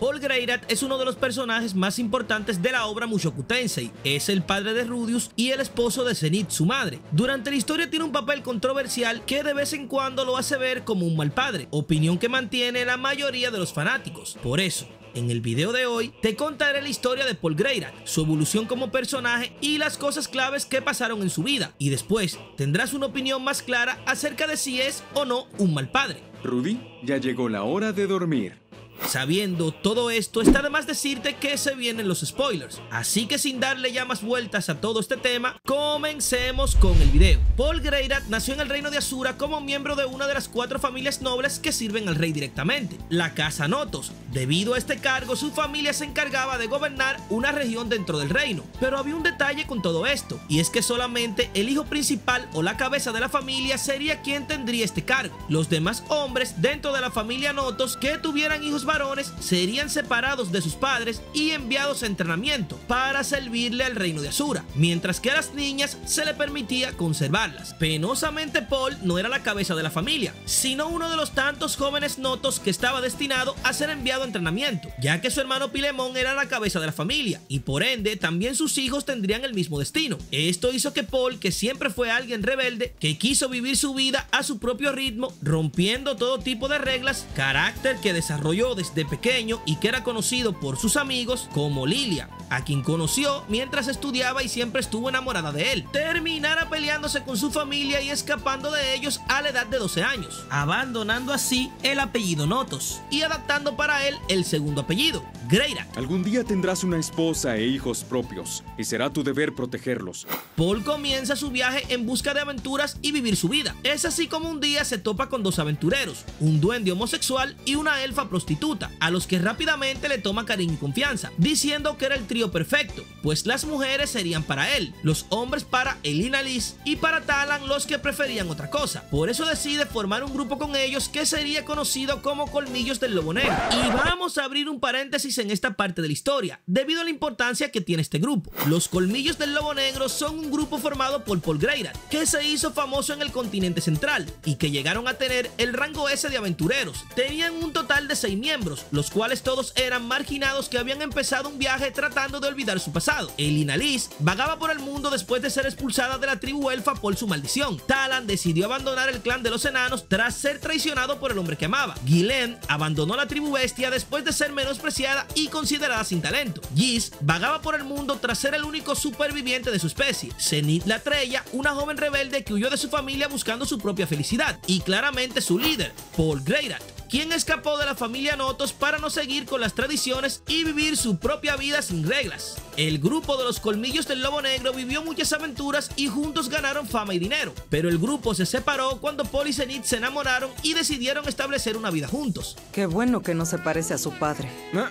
Paul Greirat es uno de los personajes más importantes de la obra Mushoku Tensei, es el padre de Rudius y el esposo de Zenith, su madre. Durante la historia tiene un papel controversial que de vez en cuando lo hace ver como un mal padre, opinión que mantiene la mayoría de los fanáticos. Por eso, en el video de hoy te contaré la historia de Paul Greyrat, su evolución como personaje y las cosas claves que pasaron en su vida. Y después tendrás una opinión más clara acerca de si es o no un mal padre. Rudy, ya llegó la hora de dormir. Sabiendo todo esto, está de más decirte que se vienen los spoilers. Así que sin darle ya más vueltas a todo este tema, comencemos con el video. Paul Greyrat nació en el reino de Asura como miembro de una de las cuatro familias nobles que sirven al rey directamente, la Casa Notos. Debido a este cargo, su familia se encargaba de gobernar una región dentro del reino. Pero había un detalle con todo esto, y es que solamente el hijo principal o la cabeza de la familia sería quien tendría este cargo. Los demás hombres dentro de la familia Notos que tuvieran hijos varones serían separados de sus padres y enviados a entrenamiento para servirle al reino de Asura, mientras que a las niñas se le permitía conservarlas. Penosamente Paul no era la cabeza de la familia, sino uno de los tantos jóvenes notos que estaba destinado a ser enviado a entrenamiento, ya que su hermano Pilemón era la cabeza de la familia y por ende también sus hijos tendrían el mismo destino. Esto hizo que Paul, que siempre fue alguien rebelde, que quiso vivir su vida a su propio ritmo, rompiendo todo tipo de reglas, carácter que desarrolló desde pequeño y que era conocido por sus amigos como Lilia, a quien conoció mientras estudiaba y siempre estuvo enamorada de él. Terminara peleándose con su familia y escapando de ellos a la edad de 12 años, abandonando así el apellido Notos y adaptando para él el segundo apellido, Greyrat. Algún día tendrás una esposa e hijos propios y será tu deber protegerlos. Paul comienza su viaje en busca de aventuras y vivir su vida. Es así como un día se topa con dos aventureros, un duende homosexual y una elfa prostituta, a los que rápidamente le toma cariño y confianza, diciendo que era el trío perfecto, pues las mujeres serían para él, los hombres para Elina Liz y para Talan los que preferían otra cosa. Por eso decide formar un grupo con ellos que sería conocido como Colmillos del Lobo Negro. Y vamos a abrir un paréntesis en esta parte de la historia, debido a la importancia que tiene este grupo. Los Colmillos del Lobo Negro son un grupo formado por Paul Greyrat, que se hizo famoso en el continente central y que llegaron a tener el rango S de aventureros. Tenían un total de 6 miembros, los cuales todos eran marginados que habían empezado un viaje tratando de olvidar su pasado. Elina Liz vagaba por el mundo después de ser expulsada de la tribu elfa por su maldición. Talan decidió abandonar el clan de los enanos tras ser traicionado por el hombre que amaba. Ghislaine abandonó la tribu bestia después de ser menospreciada y considerada sin talento. Giz vagaba por el mundo tras ser el único superviviente de su especie. Zenith la Trella, una joven rebelde que huyó de su familia buscando su propia felicidad. Y claramente su líder, Paul Greyrat, quien escapó de la familia Notos para no seguir con las tradiciones y vivir su propia vida sin reglas. El grupo de los Colmillos del Lobo Negro vivió muchas aventuras y juntos ganaron fama y dinero, pero el grupo se separó cuando Paul y Zenith se enamoraron y decidieron establecer una vida juntos. Qué bueno que no se parece a su padre. Ah,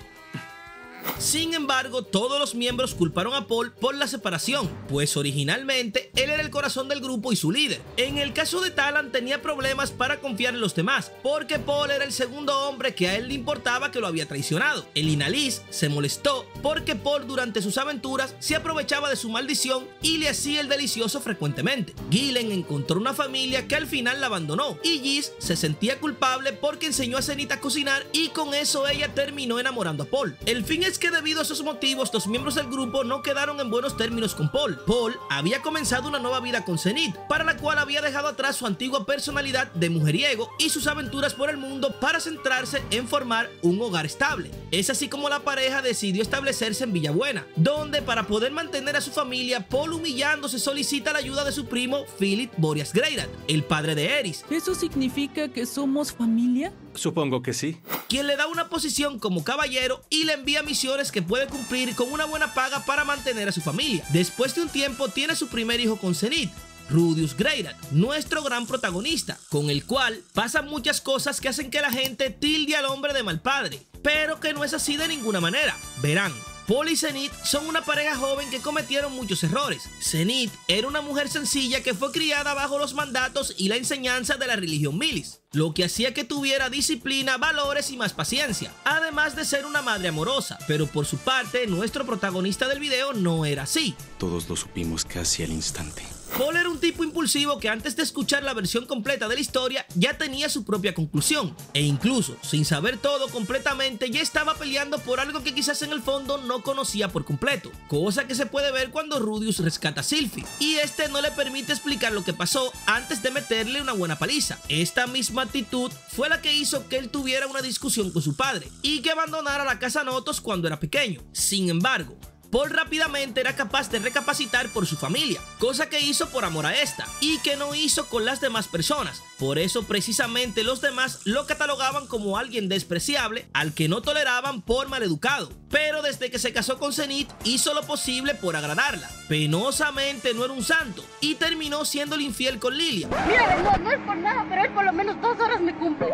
Sin embargo, todos los miembros culparon a Paul por la separación, pues originalmente él era el corazón del grupo y su líder. En el caso de Talan tenía problemas para confiar en los demás, porque Paul era el segundo hombre que a él le importaba que lo había traicionado. El Inaliz se molestó porque Paul durante sus aventuras se aprovechaba de su maldición y le hacía el delicioso frecuentemente. Gillen encontró una familia que al final la abandonó y Giz se sentía culpable porque enseñó a Zenith a cocinar y con eso ella terminó enamorando a Paul. El fin es que debido a esos motivos los miembros del grupo no quedaron en buenos términos con Paul. Paul había comenzado una nueva vida con Zenith, para la cual había dejado atrás su antigua personalidad de mujeriego y sus aventuras por el mundo para centrarse en formar un hogar estable. Es así como la pareja decidió establecerse en Villabuena, donde para poder mantener a su familia, Paul humillándose solicita la ayuda de su primo Philip Boreas Greyrat, el padre de Eris, ¿Eso significa que somos familia? Supongo que sí. quien le da una posición como caballero y le envía misiones que puede cumplir con una buena paga para mantener a su familia. Después de un tiempo tiene su primer hijo con Zenith. Rudius Greyrat, nuestro gran protagonista, con el cual pasan muchas cosas que hacen que la gente tilde al hombre de mal padre, pero que no es así de ninguna manera. Verán, Paul y Zenith son una pareja joven que cometieron muchos errores. Zenith era una mujer sencilla que fue criada bajo los mandatos y la enseñanza de la religión Milis, lo que hacía que tuviera disciplina, valores y más paciencia, además de ser una madre amorosa. Pero por su parte, nuestro protagonista del video no era así. Todos lo supimos casi al instante. Paul era un tipo impulsivo que antes de escuchar la versión completa de la historia ya tenía su propia conclusión e incluso sin saber todo completamente ya estaba peleando por algo que quizás en el fondo no conocía por completo, cosa que se puede ver cuando Rudius rescata a Sylphie y este no le permite explicar lo que pasó antes de meterle una buena paliza. Esta misma actitud fue la que hizo que él tuviera una discusión con su padre y que abandonara la casa Notos cuando era pequeño. Sin embargo, Paul rápidamente era capaz de recapacitar por su familia, cosa que hizo por amor a esta y que no hizo con las demás personas. Por eso precisamente los demás lo catalogaban como alguien despreciable al que no toleraban por maleducado. Pero desde que se casó con Zenith hizo lo posible por agradarla. Penosamente no era un santo y terminó siendo el infiel con Lilia. Mira, no, no es por nada, pero él por lo menos dos horas me cumple.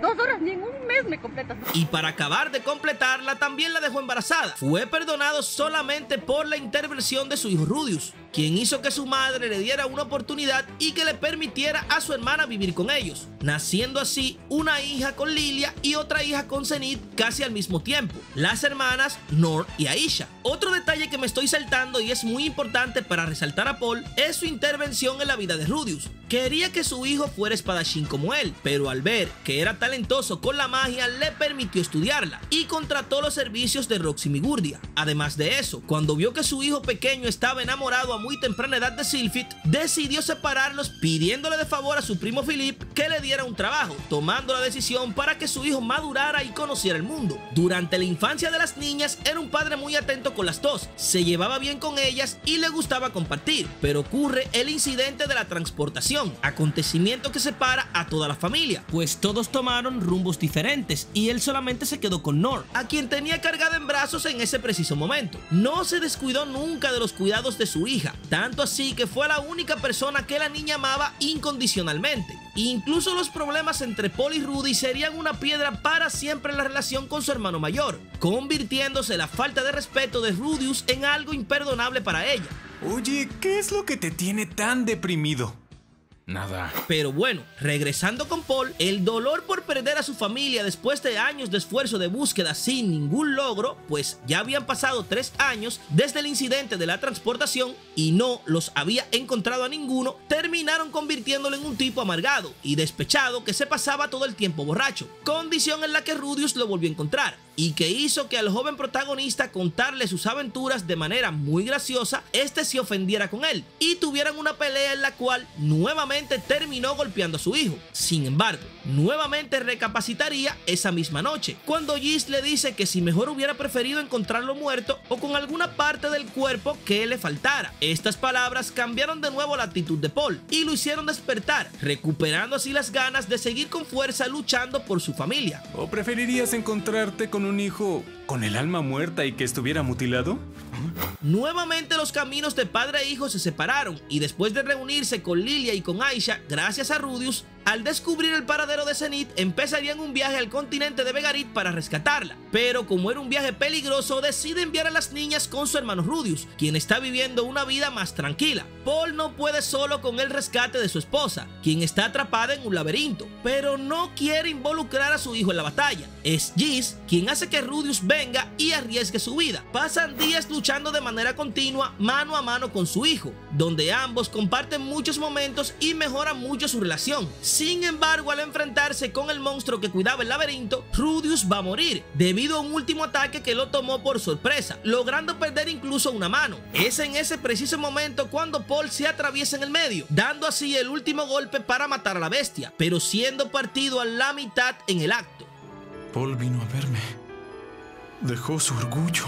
Dos horas ni en un mes me completas. Y para acabar de completarla también la dejó embarazada. Fue perdonado solamente por la intervención de su hijo Rudius, quien hizo que su madre le diera una oportunidad y que le permitiera a su hermana vivir con ellos, naciendo así una hija con Lilia y otra hija con Zenith casi al mismo tiempo, las hermanas Nor y Aisha. Otro detalle que me estoy saltando y es muy importante para resaltar a Paul es su intervención en la vida de Rudius. Quería que su hijo fuera espadachín como él, pero al ver que era talentoso con la magia le permitió estudiarla y contrató los servicios de Roxy Migurdia. Además de eso, cuando vio que su hijo pequeño estaba enamorado a muy temprana edad de Sylphid, decidió separarlos pidiéndole de favor a su primo Philip que le diera un trabajo, tomando la decisión para que su hijo madurara y conociera el mundo. Durante la infancia de las niñas era un padre muy atento con las dos, se llevaba bien con ellas y le gustaba compartir, pero ocurre el incidente de la transportación acontecimiento que separa a toda la familia, pues todos tomaron rumbos diferentes y él solamente se quedó con Nor, a quien tenía cargada en brazos en ese preciso momento. No se descuidó nunca de los cuidados de su hija, tanto así que fue la única persona que la niña amaba incondicionalmente. Incluso los problemas entre Paul y Rudy serían una piedra para siempre en la relación con su hermano mayor, convirtiéndose la falta de respeto de Rudius en algo imperdonable para ella. Oye, ¿qué es lo que te tiene tan deprimido? Nada. Pero bueno, regresando con Paul, el dolor por perder a su familia después de años de esfuerzo de búsqueda sin ningún logro, pues ya habían pasado tres años desde el incidente de la transportación y no los había encontrado a ninguno, terminaron convirtiéndolo en un tipo amargado y despechado que se pasaba todo el tiempo borracho, condición en la que Rudius lo volvió a encontrar y que hizo que al joven protagonista contarle sus aventuras de manera muy graciosa, este se ofendiera con él y tuvieran una pelea en la cual nuevamente terminó golpeando a su hijo. Sin embargo, nuevamente recapacitaría esa misma noche, cuando Gis le dice que si mejor hubiera preferido encontrarlo muerto o con alguna parte del cuerpo que le faltara. Estas palabras cambiaron de nuevo la actitud de Paul y lo hicieron despertar, recuperando así las ganas de seguir con fuerza luchando por su familia. ¿O preferirías encontrarte con un hijo con el alma muerta y que estuviera mutilado? Nuevamente los caminos de padre e hijo se separaron y después de reunirse con Lilia y con Aisha, gracias a Rudius, al descubrir el paradero de Zenith, empezarían un viaje al continente de Vegarit para rescatarla. Pero como era un viaje peligroso, decide enviar a las niñas con su hermano Rudius, quien está viviendo una vida más tranquila. Paul no puede solo con el rescate de su esposa, quien está atrapada en un laberinto, pero no quiere involucrar a su hijo en la batalla. Es Gis quien hace que Rudius venga y arriesgue su vida. Pasan días luchando de manera continua, mano a mano con su hijo, donde ambos comparten muchos momentos y mejoran mucho su relación. Sin embargo, al enfrentarse con el monstruo que cuidaba el laberinto, Rudius va a morir debido a un último ataque que lo tomó por sorpresa, logrando perder incluso una mano. Es en ese preciso momento cuando Paul se atraviesa en el medio, dando así el último golpe para matar a la bestia, pero siendo partido a la mitad en el acto. Paul vino a verme. Dejó su orgullo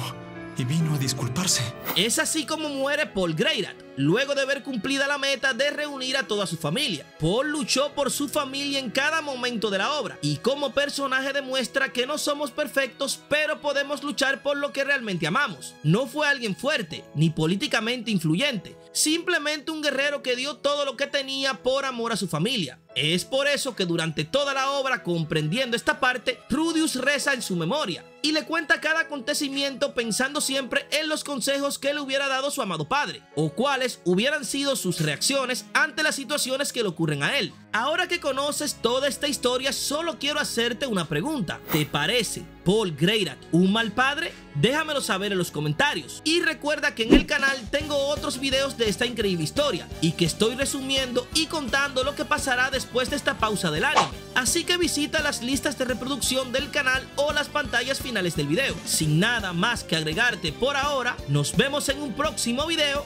y vino a disculparse. Es así como muere Paul Greyrat, luego de ver cumplida la meta de reunir a toda su familia. Paul luchó por su familia en cada momento de la obra y como personaje demuestra que no somos perfectos, pero podemos luchar por lo que realmente amamos. No fue alguien fuerte ni políticamente influyente, simplemente un guerrero que dio todo lo que tenía por amor a su familia. Es por eso que durante toda la obra, comprendiendo esta parte, Rudius reza en su memoria y le cuenta cada acontecimiento pensando siempre en los consejos que le hubiera dado su amado padre, o cuáles hubieran sido sus reacciones ante las situaciones que le ocurren a él. Ahora que conoces toda esta historia, solo quiero hacerte una pregunta. ¿Te parece Paul Greyrat un mal padre? Déjamelo saber en los comentarios. Y recuerda que en el canal tengo otros videos de esta increíble historia y que estoy resumiendo y contando lo que pasará después de esta pausa del anime. Así que visita las listas de reproducción del canal o las pantallas finales del video. Sin nada más que agregarte por ahora, nos vemos en un próximo video.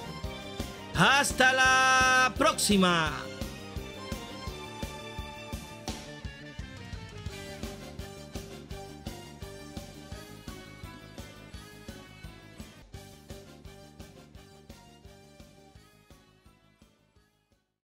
Hasta la próxima.